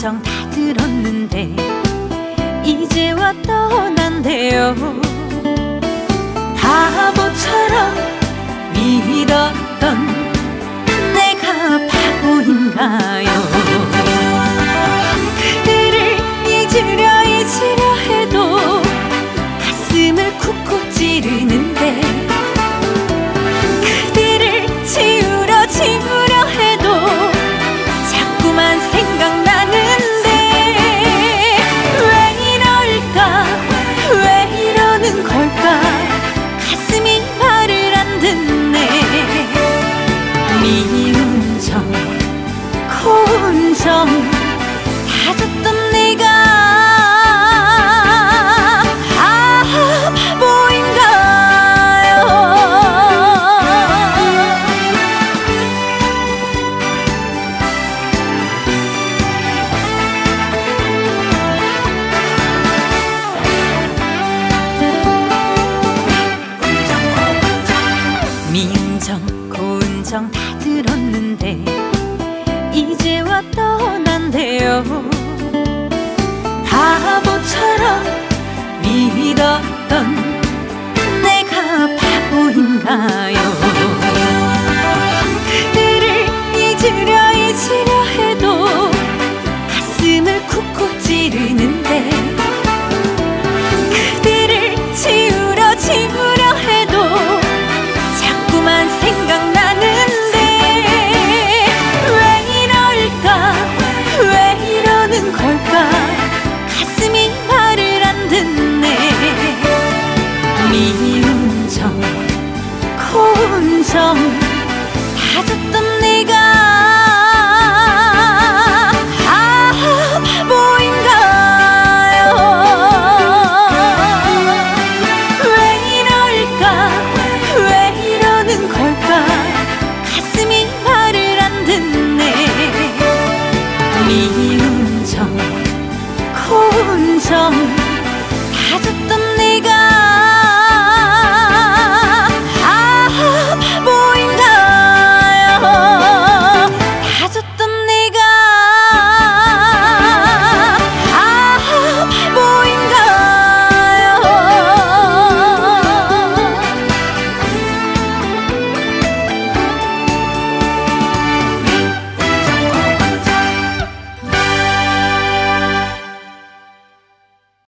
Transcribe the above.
감정 다 들었는데 이제 와 떠난대요. 바보처럼 밀었던 내가 바보인가요? 정정 고운 정 다 들었는데 이제 와 떠난대요. 바보처럼 믿었던 내가 바보인가요? 그대를 잊으려 잊으려 해도 가슴을 쿡쿡 찌르는데 你